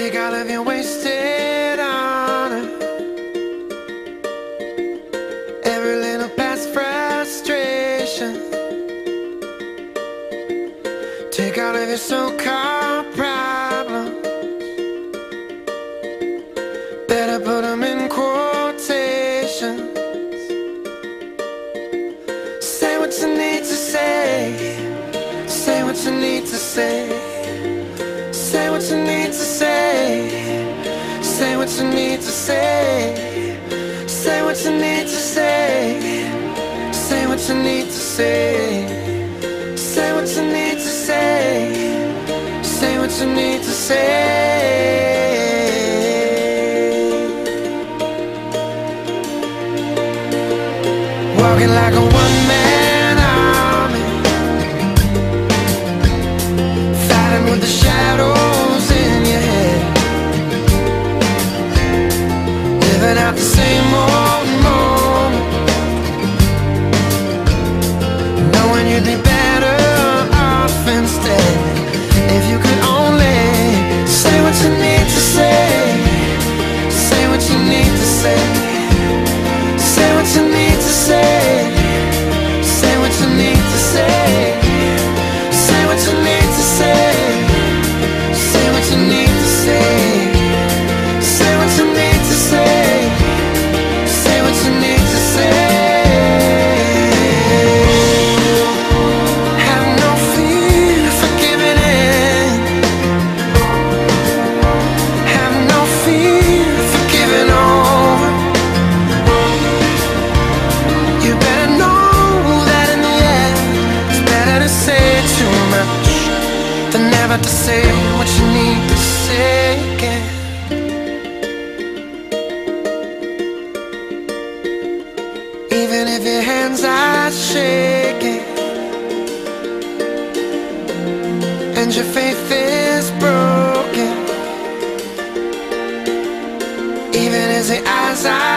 Sick of your wasted honor. Every little past frustration. Take all of your so-called problems. Better put them in quotations. Say what you need to say. Say what you need to say. Say what you need to say you need to say. Say what you need to say. Say what you need to say. Say what you need to say. Say what you need to say. Walking like a about to say what you need to say again. Even if your hands are shaking And your faith is broken. Even as the eyes are